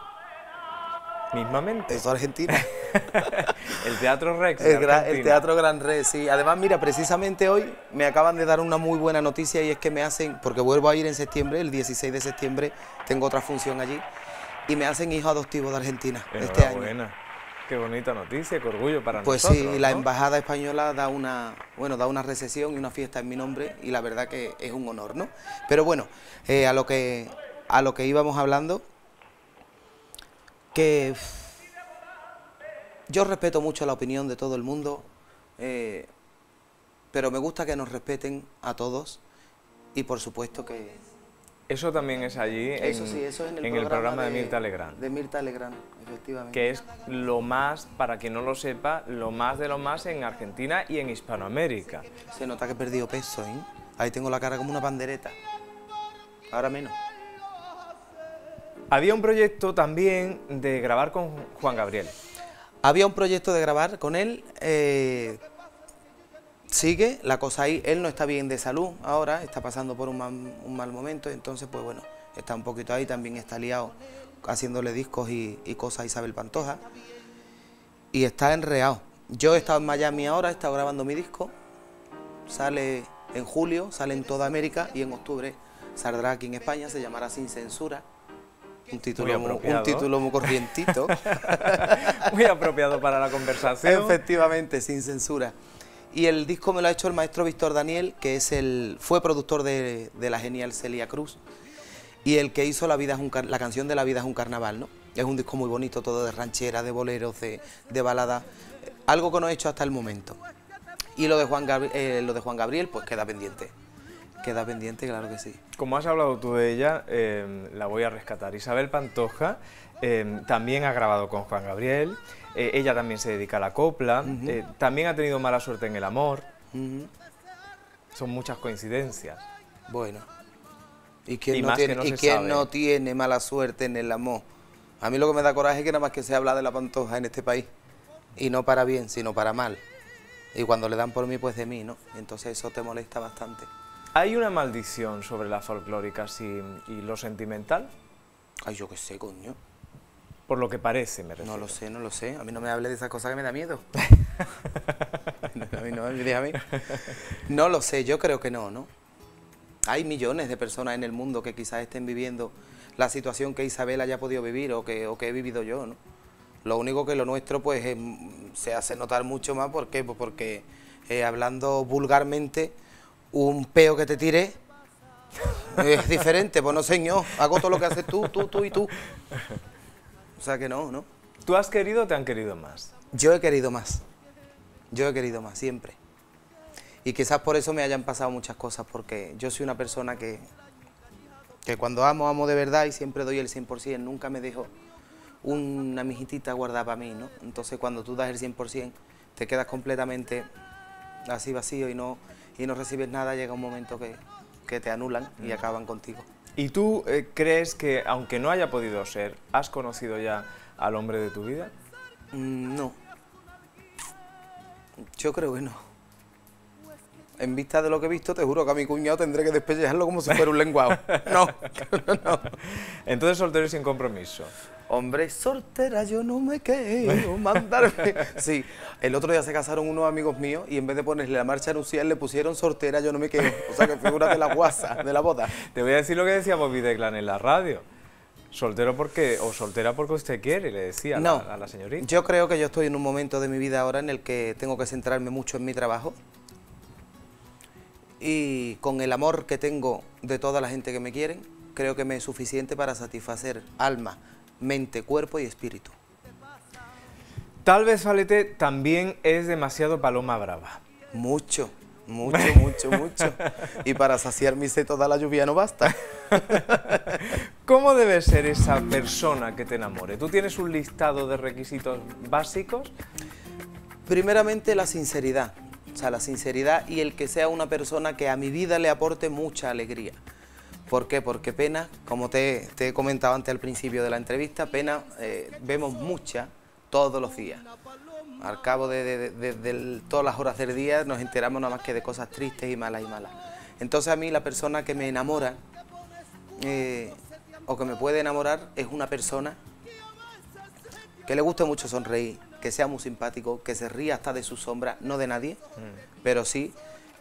Mismamente. Eso es Argentina. el Teatro Rex. El, Teatro Gran Rex, sí. Además, mira, precisamente hoy me acaban de dar una muy buena noticia y es que me hacen, porque vuelvo a ir en septiembre, el 16 de septiembre, tengo otra función allí, y me hacen hijo adoptivo de Argentina este año. Qué bonita noticia, qué orgullo para pues nosotros. Pues sí, la embajada española da una, bueno, da una recesión y una fiesta en mi nombre y la verdad que es un honor, ¿no? Pero bueno, eh, a lo que a lo que íbamos hablando, que yo respeto mucho la opinión de todo el mundo, eh, pero me gusta que nos respeten a todos y por supuesto que... Eso también es allí, eso sí, eso es en, el, programa de, Mirta Legrand. De Mirta Legrand, efectivamente. Que es lo más, para quien no lo sepa, lo más de lo más en Argentina y en Hispanoamérica. Se nota que he perdido peso, ¿eh? Ahí tengo la cara como una pandereta. Ahora menos. Había un proyecto también de grabar con Juan Gabriel. Había un proyecto de grabar con él, eh, sigue la cosa ahí, él no está bien de salud ahora, está pasando por un mal, momento, entonces pues bueno, está un poquito ahí, también está liado haciéndole discos y, cosas a Isabel Pantoja, y está enreado. Yo he estado en Miami ahora, he estado grabando mi disco, sale en julio, sale en toda América y en octubre saldrá aquí en España, se llamará Sin Censura. Un título, muy, un título muy corrientito. muy apropiado para la conversación. Efectivamente, sin censura. Y el disco me lo ha hecho el maestro Víctor Daniel, que es el, fue productor de, la genial Celia Cruz, y el que hizo la, vida es un, la canción de La vida es un carnaval, ¿no? Es un disco muy bonito, todo de ranchera, de boleros, de, de balada, algo que no he hecho hasta el momento. Y lo de Juan, eh, lo de Juan Gabriel, pues queda pendiente. Queda pendiente, claro que sí. Como has hablado tú de ella, em, la voy a rescatar. Isabel Pantoja em, también ha grabado con Juan Gabriel, eh, ella también se dedica a la copla, eh, también ha tenido mala suerte en el amor. Son muchas coincidencias. Bueno. ¿Y quién, no, tiene, ¿y quién no tiene mala suerte en el amor? A mí lo que me da coraje es que nada más que se habla de la pantoja en este país. Y no para bien, sino para mal. Y cuando le dan por mí, pues de mí, ¿no? Entonces eso te molesta bastante. ¿Hay una maldición sobre las folclóricas y, y lo sentimental? Ay, yo qué sé, coño. Por lo que parece, me refiero. No lo sé, no lo sé. A mí no me hable de esas cosas que me da miedo. a mí no, a mí. No lo sé, yo creo que no, ¿no? Hay millones de personas en el mundo que quizás estén viviendo la situación que Isabel haya podido vivir o que, o que he vivido yo, ¿no? Lo único que lo nuestro pues es- se hace notar mucho más, ¿por qué? Pues porque eh, hablando vulgarmente, un peo que te tire es diferente, pues no señor, hago todo lo que haces tú, tú, tú y tú. O sea que no, ¿no? ¿Tú has querido o te han querido más? Yo he querido más. Yo he querido más, siempre. Y quizás por eso me hayan pasado muchas cosas, porque yo soy una persona que, que cuando amo, amo de verdad y siempre doy el 100%. Nunca me dejo una mijitita guardada para mí, ¿no? Entonces cuando tú das el 100%, te quedas completamente así vacío y no, y no recibes nada, llega un momento que, que te anulan y acaban contigo. ¿Y tú eh, crees que, aunque no haya podido ser, has conocido ya al hombre de tu vida? Mm, No. Yo creo que no. En vista de lo que he visto, te juro que a mi cuñado tendré que despellejarlo como si fuera un lenguado. No, no. Entonces soltero y sin compromiso. Hombre, soltera, yo no me quiero mandarme. Sí, el otro día se casaron unos amigos míos y en vez de ponerle la marcha anuncial le pusieron soltera, yo no me quiero. O sea que figúrate la guasa de la boda. Te voy a decir lo que decía Bobby Declan en la radio. Soltero porque, o soltera porque usted quiere, le decía a la- No, a la señorita. yo creo que yo estoy en un momento de mi vida ahora en el que tengo que centrarme mucho en mi trabajo y con el amor que tengo de toda la gente que me quieren, creo que me es suficiente para satisfacer alma, mente, cuerpo y espíritu. Tal vez Falete también es demasiado paloma brava. Mucho, mucho, mucho, mucho. Y para saciar mi sed toda la lluvia no basta. ¿Cómo debe ser esa persona que te enamore? ¿Tú tienes un listado de requisitos básicos? Primeramente la sinceridad, o sea, la sinceridad y el que sea una persona que a mi vida le aporte mucha alegría. ¿Por qué? Porque pena, como te, te he comentado antes al principio de la entrevista, pena eh, vemos mucha todos los días. Al cabo de, de- todas las horas del día nos enteramos nada más que de cosas tristes y malas y malas. Entonces a mí la persona que me enamora eh, o que me puede enamorar es una persona que le guste mucho sonreír, que sea muy simpático, que se ría hasta de su sombra, no de nadie, pero sí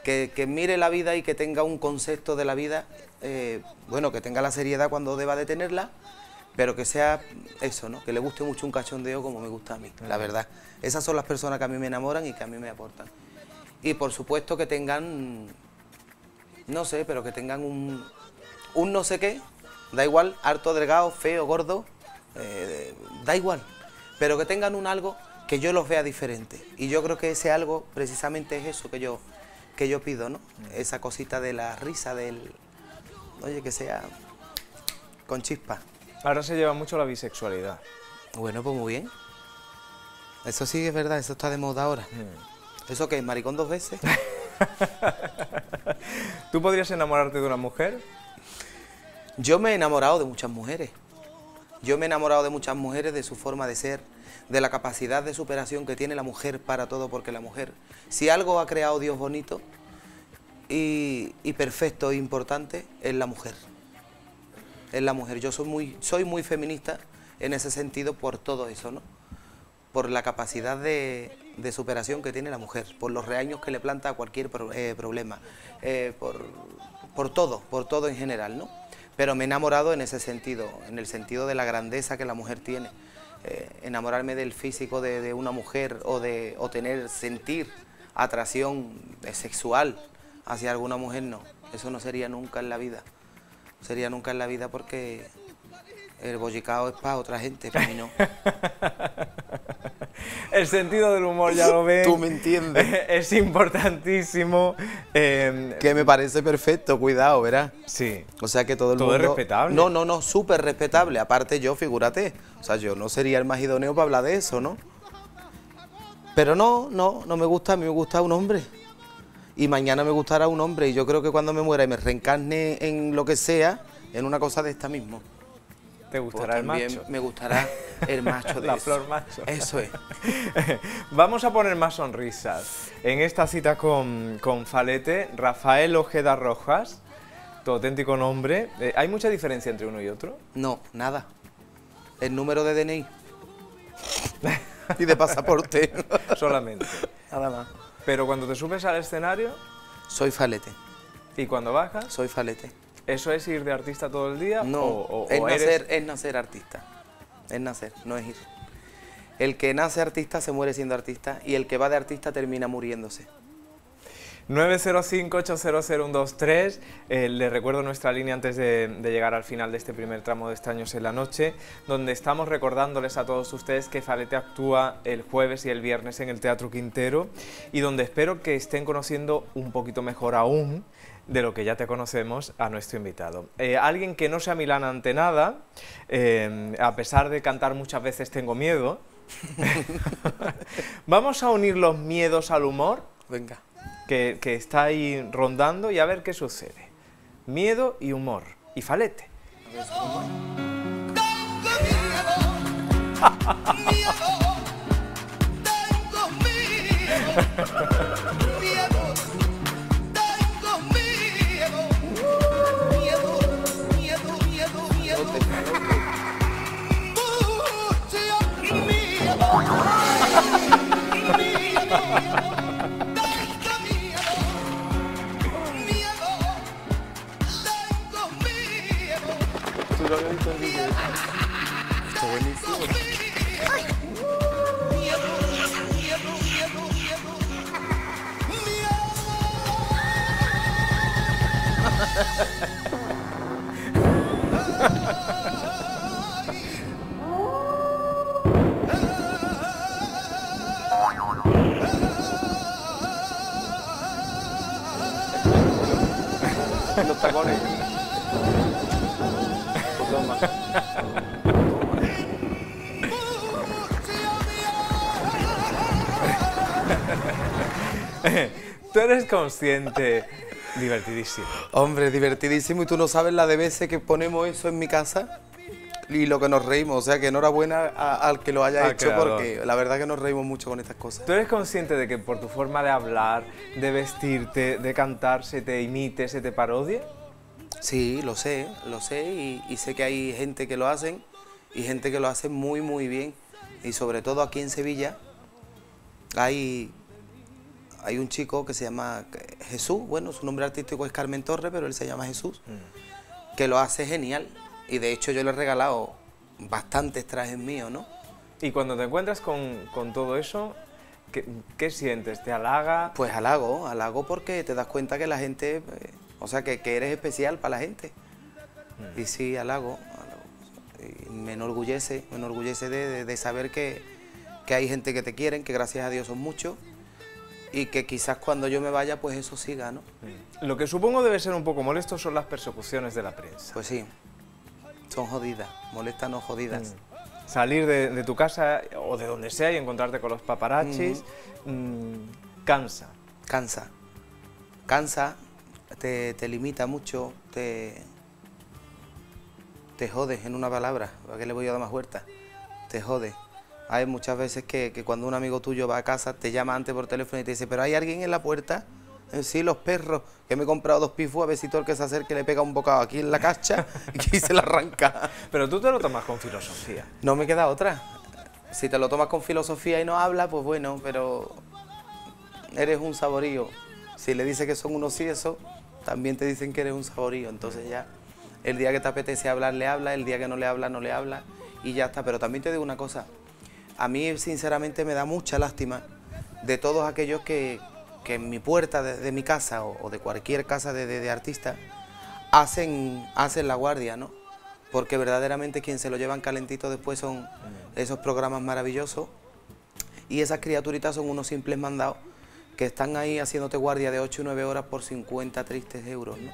que, que mire la vida y que tenga un concepto de la vida, eh, bueno, que tenga la seriedad cuando deba de tenerla, pero que sea eso, ¿no? Que le guste mucho un cachondeo como me gusta a mí, la verdad. Esas son las personas que a mí me enamoran y que a mí me aportan. Y por supuesto que tengan, no sé, pero que tengan un, un no sé qué, da igual, harto, delgado, feo, gordo, eh, da igual, pero que tengan un algo que yo los vea diferente. Y yo creo que ese algo precisamente es eso que yo, que yo pido, ¿no? Esa cosita de la risa, del, oye, que sea con chispa. Ahora se lleva mucho la bisexualidad. Bueno, pues muy bien. Eso sí es verdad, eso está de moda ahora. Mm. ¿Eso qué? ¿Maricón dos veces? ¿Tú podrías enamorarte de una mujer? Yo me he enamorado de muchas mujeres. Yo me he enamorado de muchas mujeres, de su forma de ser, de la capacidad de superación que tiene la mujer para todo, porque la mujer, si algo ha creado Dios bonito y, y perfecto e importante, es la mujer. Es la mujer. Yo soy muy, soy muy feminista en ese sentido por todo eso, ¿no? Por la capacidad de, de superación que tiene la mujer, por los reaños que le planta a cualquier eh, problema, eh, por, por todo, por todo en general, ¿no? Pero me he enamorado en ese sentido, en el sentido de la grandeza que la mujer tiene. Eh, enamorarme del físico de, una mujer o de o tener, sentir atracción eh, sexual hacia alguna mujer, no. Eso no sería nunca en la vida. Sería nunca en la vida porque el bollicao es para otra gente, para mí no. El sentido del humor, ya lo ven. Tú me entiendes. Es importantísimo. eh, Que me parece perfecto, cuidado, ¿verdad? Sí. O sea que todo el Todo es respetable. No, no, no, súper respetable. Aparte yo, figúrate, o sea, yo no sería el más idóneo para hablar de eso, ¿no? Pero no, no, no me gusta, a mí me gusta un hombre. Y mañana me gustará un hombre. Y yo creo que cuando me muera y me reencarne en lo que sea, en una cosa de esta mismo. ¿Te pues gustará el también macho? me gustará el macho de La eso. flor macho. Eso es. Vamos a poner más sonrisas. En esta cita con, con Falete, Rafael Ojeda Rojas, tu auténtico nombre. Eh, ¿Hay mucha diferencia entre uno y otro? No, nada. El número de DNI. y de pasaporte. Solamente. Nada más. Pero cuando te subes al escenario Soy falete. y cuando bajas, Soy falete. ¿Eso es ir de artista todo el día? No, o, o- es, o eres- nacer, es nacer artista. Es nacer, no es ir. El que nace artista se muere siendo artista y el que va de artista termina muriéndose. 905-800-123. Eh, les recuerdo nuestra línea antes de, de llegar al final de este primer tramo de Extraños en la Noche, donde estamos recordándoles a todos ustedes que Falete actúa el jueves y el viernes en el Teatro Quintero y donde espero que estén conociendo un poquito mejor aún de lo que ya te conocemos a nuestro invitado. Eh, alguien que no sea Milán ante nada, eh, a pesar de cantar muchas veces tengo miedo, vamos a unir los miedos al humor Venga. que, que está ahí rondando y a ver qué sucede. Miedo y humor. Y falete. Tú lo habías visto tacones. Toma. Tú eres consciente. Divertidísimo. Hombre, divertidísimo. Y tú no sabes la de veces que ponemos eso en mi casa y lo que nos reímos. O sea, que enhorabuena al que lo haya hecho porque la verdad que nos reímos mucho con estas cosas. ¿Tú eres consciente de que por tu forma de hablar, de vestirte, de cantar, se te imite, se te parodie? Sí, lo sé, lo sé y, y sé que hay gente que lo hacen y gente que lo hace muy, muy bien. Y sobre todo aquí en Sevilla hay, hay un chico que se llama Jesús, bueno, su nombre artístico es Carmen Torre, pero él se llama Jesús, que lo hace genial. Y de hecho yo le he regalado bastantes trajes míos, ¿no? Y cuando te encuentras con, con todo eso, ¿qué, qué sientes? ¿Te halaga? Pues halago, halago porque te das cuenta que la gente, eh, o sea, que, que eres especial para la gente. Y sí, halago, me enorgullece, me enorgullece de, de- de saber que, que hay gente que te quieren, que gracias a Dios son muchos, y que quizás cuando yo me vaya, pues eso siga, ¿no? Lo que supongo debe ser un poco molesto son las persecuciones de la prensa. Pues sí, son jodidas, molestas no jodidas. Salir de, de tu casa o de donde sea y encontrarte con los paparachis mm, cansa. Cansa, cansa, te, te limita mucho, te, te jodes en una palabra, ¿para qué le voy a dar más vueltas? Te jode. Hay muchas veces que, que cuando un amigo tuyo va a casa, te llama antes por teléfono y te dice, pero hay alguien en la puerta. Eh, Sí, los perros, que me he comprado dos pifus, a ver si todo el que se acerque le pega un bocado aquí en la cacha y se la arranca. Pero tú te lo tomas con filosofía. No me queda otra. Si te lo tomas con filosofía y no hablas, pues bueno, pero eres un saborío. Si le dices que son unos siesos, también te dicen que eres un saborío. Entonces ya, el día que te apetece hablar, le habla, el día que no le habla, no le habla y ya está. Pero también te digo una cosa, a mí sinceramente me da mucha lástima de todos aquellos que, que en mi puerta de, de mi casa o, o de cualquier casa de, de, de artista hacen, hacen la guardia, ¿no? Porque verdaderamente quien se lo llevan calentito después son esos programas maravillosos y esas criaturitas son unos simples mandados que están ahí haciéndote guardia de 8 o 9 horas por 50 tristes euros, ¿no?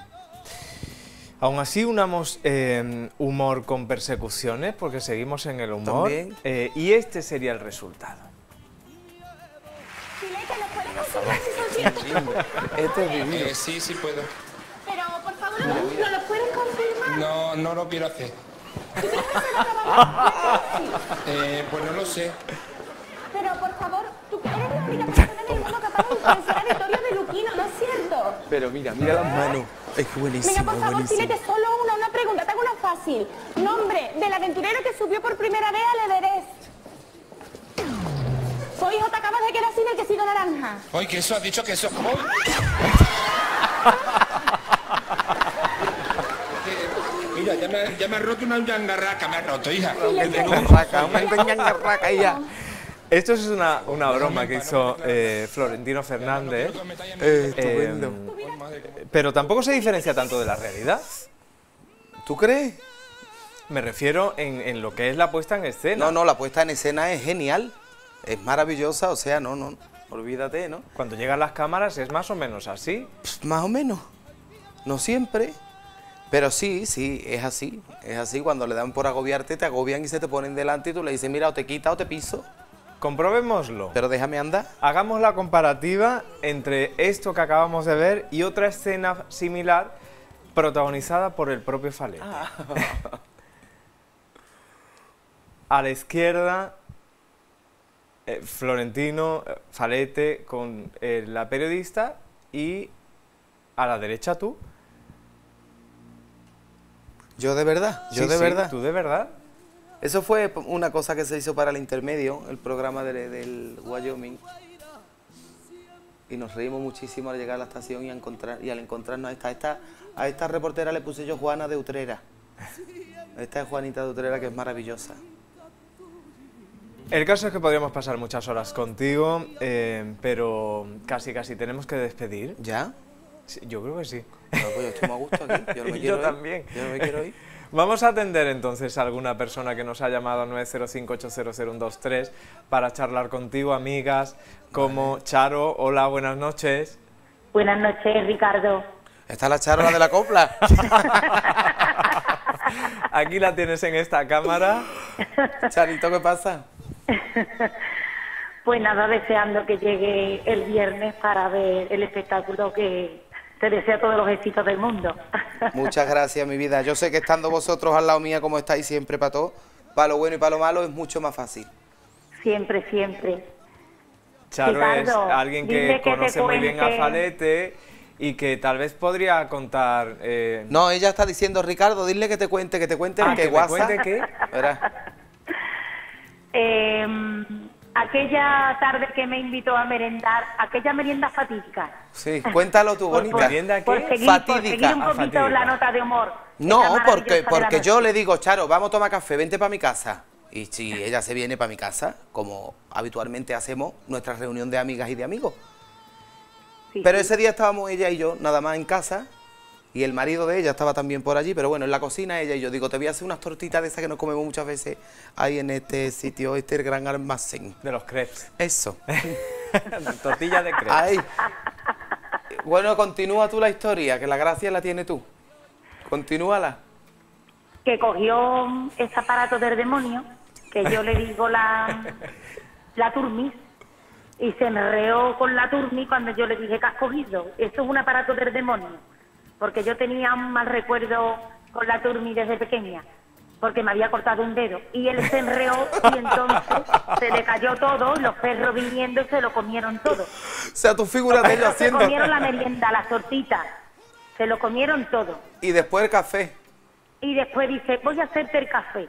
Aún así unamos eh, humor con persecuciones, porque seguimos en el humor. Eh, y este sería el resultado. Este es divino. Eh, sí, sí puedo. Pero, por favor, ¿no lo puedes confirmar? No, no lo quiero hacer. Eh, pues no lo sé. Pero por favor, tú eres la única de a Luquino, ¿no es cierto? Pero mira, mira las manos. Es buenísimo, Venga, por favor, buenísimo. solo una, una pregunta, te hago una fácil. Nombre del aventurero que subió por primera vez al Everest. Soy hijo, te acabas de quedar sin el quesito naranja. Oye, que eso has dicho que eso. Mira, ya me, ya me ha roto una yangarraca, me ha roto, hija. Ñangarraca, una ñangarraca, ella. Esto es una, una broma que hizo eh, Florentino Fernández. Eh, estupendo. Eh, pero tampoco se diferencia tanto de la realidad. ¿Tú crees? Me refiero en, en lo que es la puesta en escena. No, no, la puesta en escena es genial. Es maravillosa, o sea, no, no. Olvídate, ¿no? Cuando llegan las cámaras es más o menos así. Pff, Más o menos. No siempre. Pero sí, sí, es así. Es así. Cuando le dan por agobiarte, te agobian y se te ponen delante y tú le dices, mira, o te quita o te piso. Comprobémoslo. Pero déjame andar. Hagamos la comparativa entre esto que acabamos de ver y otra escena similar protagonizada por el propio Falete. A la izquierda, eh, Florentino, eh, Falete con eh, la periodista y a la derecha tú. Yo de verdad, yo Sí, de sí, verdad. ¿Tú de verdad? Eso fue una cosa que se hizo para el intermedio, el programa de- del Wyoming. Y nos reímos muchísimo al llegar a la estación y, a encontrar, y al encontrarnos a esta, esta. A esta reportera le puse yo Juana de Utrera. Esta es Juanita de Utrera que es maravillosa. El caso es que podríamos pasar muchas horas contigo, eh, pero casi casi tenemos que despedir. ¿Ya? Sí, yo creo que sí. No, pues yo estoy muy a gusto aquí. Yo no me Y quiero yo ir. también. Yo no me quiero ir. Vamos a atender entonces a alguna persona que nos ha llamado al 905-800-123 para charlar contigo, amigas, como Charo. Hola, buenas noches. Buenas noches, Ricardo. Está la charola de la copla. Aquí la tienes en esta cámara. Charito, ¿qué pasa? Pues nada, deseando que llegue el viernes para ver el espectáculo que te desea todos los éxitos del mundo. Muchas gracias, mi vida. Yo sé que estando vosotros al lado mía como estáis siempre para todo, para lo bueno y para lo malo es mucho más fácil. Siempre, siempre. Charo Ricardo, es alguien que que conoce muy bien a. Falete y que tal vez podría contar... eh, No, ella está diciendo, Ricardo, dile que te cuente, que te cuente Ah, el que que guasa. cuente qué. Eh, aquella tarde que me invitó a merendar, aquella merienda fatídica. Sí, cuéntalo tú, Por- bonita. por- por seguir, por seguir un Ah, poquito fatídica. la nota de humor. No, porque, porque yo le digo, Charo, vamos a tomar café, vente para mi casa. Y si ella se viene para mi casa, como habitualmente hacemos nuestra reunión de amigas y de amigos. pero ese día estábamos ella y yo nada más en casa y el marido de ella estaba también por allí, pero bueno, en la cocina ella y yo digo, te voy a hacer unas tortitas de esas que nos comemos muchas veces ahí en este sitio, este gran almacén. De los crepes. Eso. Tortilla de crepes. Bueno, continúa tú la historia, que la gracia la tiene tú. Continúala. que cogió ese aparato del demonio, que yo le digo la, la turmis, y se me reó con la turmis cuando yo le dije que has cogido. Esto es un aparato del demonio, porque yo tenía un mal recuerdo con la turmis desde pequeña, porque me había cortado un dedo. Y él se enreó y entonces se le cayó todo, los perros viniendo se lo comieron todo. O sea, tu figura de ellos Se haciendo. comieron la merienda, las tortitas, se lo comieron todo. Y después el café. Y después dice, voy a hacerte el café.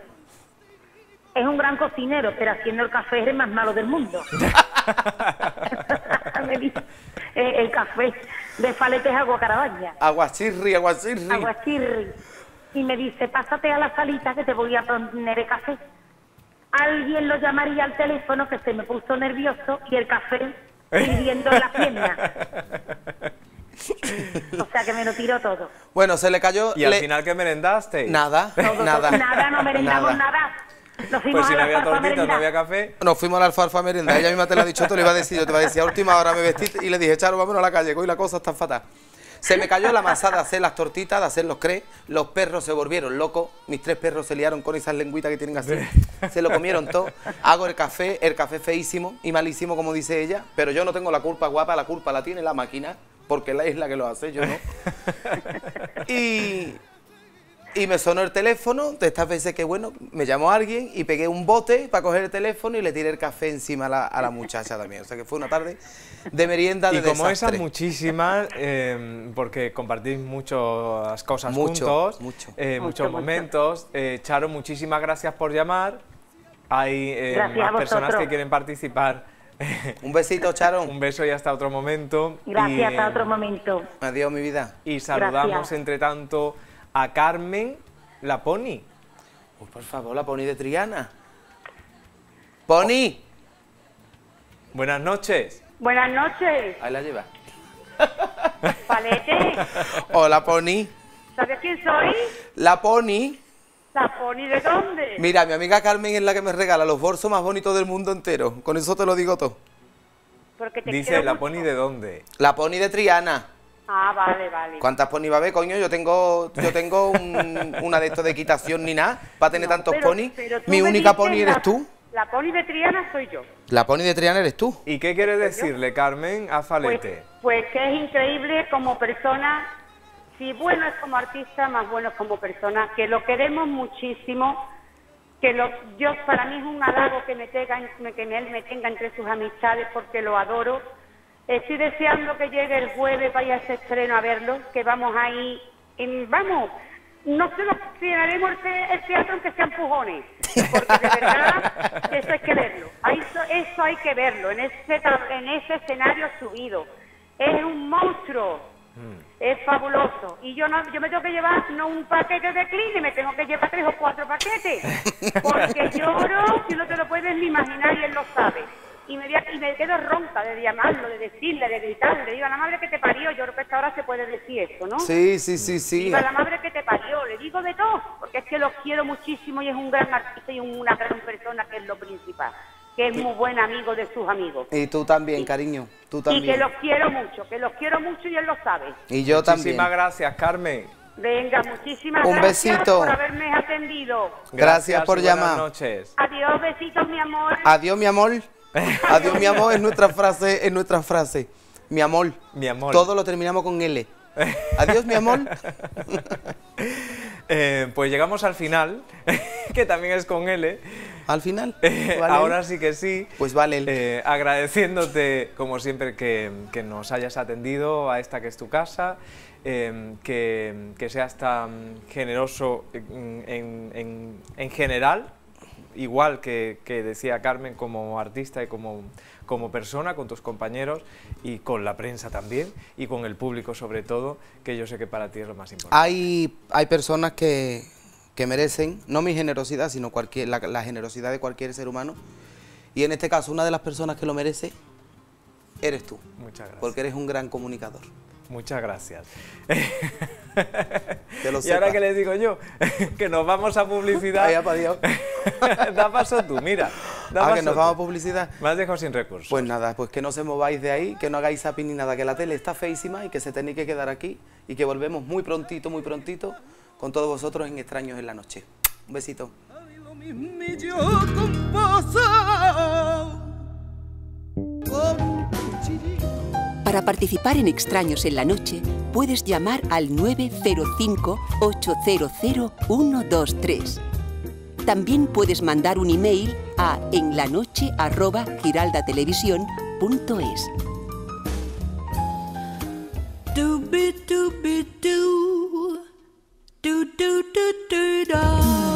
Es un gran cocinero, pero haciendo el café es el más malo del mundo. Me dice, "Eh, el café de Falete es agua carabaña, Aguachirri, aguachirri. aguachirri. Y me dice, pásate a la salita que te voy a poner el café. Alguien lo llamaría al teléfono que se me puso nervioso y el café hirviendo en la pierna. O sea que me lo tiró todo. Bueno, se le cayó. ¿Y al final qué merendaste? Nada, nada. Nada, no merendamos Nada. nada. Pues si no había alfalfa a tortitas, no había café. Nos fuimos a la alfalfa merienda. Ella misma te lo ha dicho, te lo iba a decir. Yo te iba a decir, a última hora me vestí y le dije, Charo, vámonos a la calle, que hoy la cosa está fatal. Se me cayó la masa de hacer las tortitas, de hacer los crepes. Los perros se volvieron locos. Mis tres perros se liaron con esas lengüitas que tienen así. Se lo comieron todo. Hago el café, el café feísimo y malísimo, como dice ella. Pero yo no tengo la culpa guapa, la culpa la tiene la máquina, porque la es la que lo hace, yo no. Y, Y me sonó el teléfono, de estas veces que, bueno, me llamó alguien y pegué un bote para coger el teléfono y le tiré el café encima a la, a la muchacha también. O sea que fue una tarde de merienda de Y como desastre. esas muchísimas, eh, porque compartís muchas cosas Mucho, juntos, mucho. eh, Mucho, muchos mucho. momentos. Eh, Charo, muchísimas gracias por llamar. Hay eh, Gracias más personas que quieren participar. Un besito, Charo. Un beso y hasta otro momento. Gracias, Y, hasta otro momento. Adiós, mi vida. Y saludamos Gracias. entre tanto a Carmen La Pony. Uy, por favor, la Pony de Triana. ¡Pony! Buenas noches. Buenas noches, Ahí la lleva. Palete. Hola, Pony. ¿Sabes quién soy? La Pony. ¿La Pony de dónde? Mira, mi amiga Carmen es la que me regala los bolsos más bonitos del mundo entero. Con eso te lo digo todo. Porque te Dice, quiero ¿La mucho. Pony de dónde? La Pony de Triana. Ah, vale, vale. ¿Cuántas pony va a haber, coño? Yo tengo, yo tengo un- una de estos de equitación ni nada para tener tantos Pero- pony. pero tú Mi única pony eres la- tú. La Pony de Triana soy yo. La pony de Triana eres tú. ¿Y qué quiere decirle, Carmen, a Falete? Pues que es increíble como persona, si bueno es como artista, más bueno es como persona, que lo queremos muchísimo, que lo, yo para mí es un halago que me tenga, en- que él me tenga entre sus amistades porque lo adoro. Estoy deseando que llegue el jueves, vaya a ese estreno a verlo, que vamos ahí, en- vamos, no sé lo llenaremos el, te- el teatro aunque sean empujones, porque de verdad eso hay que verlo, eso, eso hay que verlo, en ese, en ese escenario subido. Es un monstruo, es fabuloso. Y yo no, yo me tengo que llevar no un paquete de clean, me tengo que llevar tres o cuatro paquetes, porque lloro, si no te lo puedes ni imaginar y él lo sabe. Y me, a- y me quedo ronca de llamarlo, de decirle, de gritarle. Digo, a la madre que te parió, yo creo que a esta hora se puede decir eso, ¿no? Sí, sí, sí, sí. Viva la madre que te parió, le digo de todo, porque es que lo quiero muchísimo y es un gran artista y una gran persona que es lo principal, que es muy buen amigo de sus amigos. Y tú también, cariño. Tú Y que también. los quiero mucho, que los quiero mucho y él lo sabe. Y yo también. Muchísimas gracias, Carmen. Venga, muchísimas Un gracias besito. por haberme atendido. Gracias por y buenas llamar. noches. Adiós, besitos, mi amor. Adiós, mi amor. Adiós, mi amor, es nuestra frase, es nuestra frase. Mi amor. Mi amor. Todo lo terminamos con L. Adiós, mi amor. Eh, pues llegamos al final, que también es con L. Al final. Eh, ¿Vale? Ahora sí que sí. Pues vale. Eh, agradeciéndote, como siempre, que, que nos hayas atendido a esta que es tu casa, eh, que, que seas tan generoso en, en- en- en general, igual que, que decía Carmen, como artista y como, como persona, con tus compañeros y con la prensa también, y con el público sobre todo, que yo sé que para ti es lo más importante. Hay, hay personas que, que merecen, no mi generosidad, sino cualquier, la, la generosidad de cualquier ser humano. Y en este caso, una de las personas que lo merece eres tú. Muchas gracias. Porque eres un gran comunicador. Muchas gracias. Que lo y ahora que les digo yo, que nos vamos a publicidad. Vaya pa' Dios. da paso tú, mira. Da Ah, que nos tú. vamos a publicidad. Me has dejado sin recursos. Pues nada, pues que no se mováis de ahí, que no hagáis zapping ni nada, que la tele está feísima y que se tenéis que quedar aquí y que volvemos muy prontito, muy prontito con todos vosotros en Extraños en la Noche. Un besito. Para participar en Extraños en la Noche, puedes llamar al 905-800-123. También puedes mandar un email a doo doo doo.